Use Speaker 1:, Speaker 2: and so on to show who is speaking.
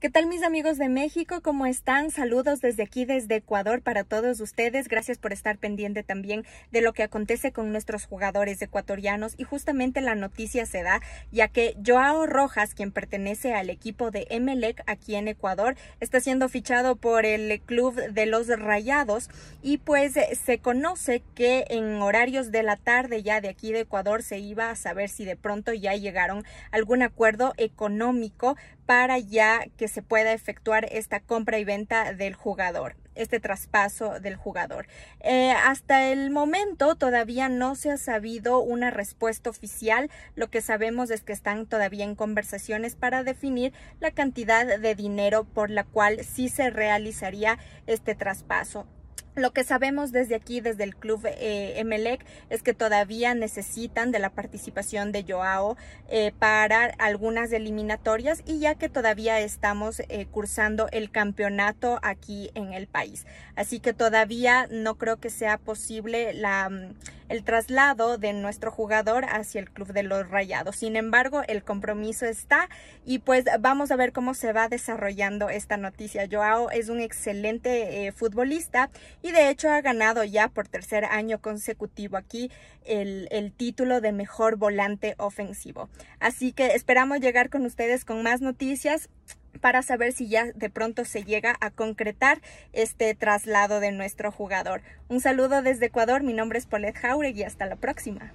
Speaker 1: ¿Qué tal mis amigos de México? ¿Cómo están? Saludos desde aquí, desde Ecuador para todos ustedes. Gracias por estar pendiente también de lo que acontece con nuestros jugadores ecuatorianos y justamente la noticia se da ya que Joao Rojas, quien pertenece al equipo de Emelec aquí en Ecuador, está siendo fichado por el club de los Rayados y pues se conoce que en horarios de la tarde ya de aquí de Ecuador se iba a saber si de pronto ya llegaron algún acuerdo económico para ya que se pueda efectuar esta compra y venta del jugador este traspaso del jugador. Eh, hasta el momento todavía no se ha sabido una respuesta oficial. Lo que sabemos es que están todavía en conversaciones para definir la cantidad de dinero por la cual sí se realizaría este traspaso. Lo que sabemos desde aquí, desde el club eh, Emelec, es que todavía necesitan de la participación de Joao eh, para algunas eliminatorias y ya que todavía estamos eh, cursando el campeonato aquí en el país. Así que todavía no creo que sea posible la mm, el traslado de nuestro jugador hacia el club de los Rayados. Sin embargo, el compromiso está y pues vamos a ver cómo se va desarrollando esta noticia. Joao es un excelente eh, futbolista y de hecho ha ganado ya por tercer año consecutivo aquí el, el título de mejor volante ofensivo. Así que esperamos llegar con ustedes con más noticias para saber si ya de pronto se llega a concretar este traslado de nuestro jugador. Un saludo desde Ecuador, mi nombre es Paulette Jauregui y hasta la próxima.